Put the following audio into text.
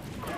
Oh,